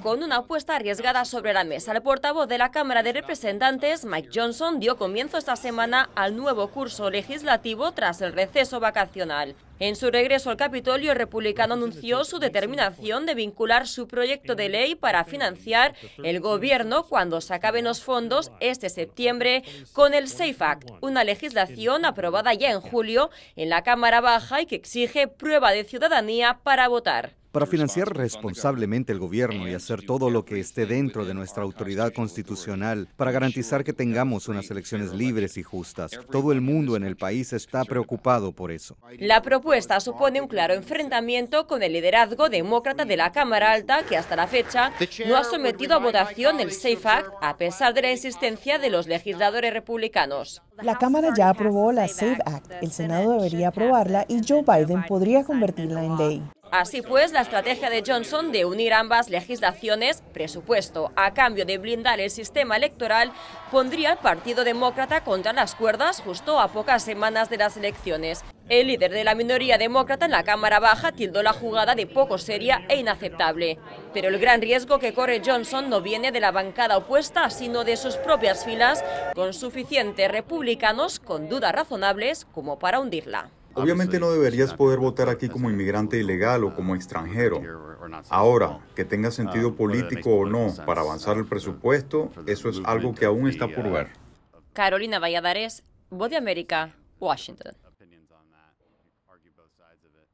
Con una apuesta arriesgada sobre la mesa, el portavoz de la Cámara de Representantes, Mike Johnson, dio comienzo esta semana al nuevo curso legislativo tras el receso vacacional. En su regreso al Capitolio, el republicano anunció su determinación de vincular su proyecto de ley para financiar el gobierno cuando se acaben los fondos este septiembre con el SAFE Act, una legislación aprobada ya en julio en la Cámara Baja y que exige prueba de ciudadanía para votar. Para financiar responsablemente el gobierno y hacer todo lo que esté dentro de nuestra autoridad constitucional para garantizar que tengamos unas elecciones libres y justas. Todo el mundo en el país está preocupado por eso. La propuesta supone un claro enfrentamiento con el liderazgo demócrata de la Cámara Alta que hasta la fecha no ha sometido a votación el SAFE Act a pesar de la insistencia de los legisladores republicanos. La Cámara ya aprobó la SAFE Act, el Senado debería aprobarla y Joe Biden podría convertirla en ley. Así pues, la estrategia de Johnson de unir ambas legislaciones, presupuesto, a cambio de blindar el sistema electoral, pondría al Partido Demócrata contra las cuerdas justo a pocas semanas de las elecciones. El líder de la minoría demócrata en la Cámara Baja tildó la jugada de poco seria e inaceptable. Pero el gran riesgo que corre Johnson no viene de la bancada opuesta, sino de sus propias filas, con suficientes republicanos con dudas razonables como para hundirla. Obviamente no deberías poder votar aquí como inmigrante ilegal o como extranjero. Ahora, que tenga sentido político o no para avanzar el presupuesto, eso es algo que aún está por ver. Carolina Valladares, Voz de América, Washington.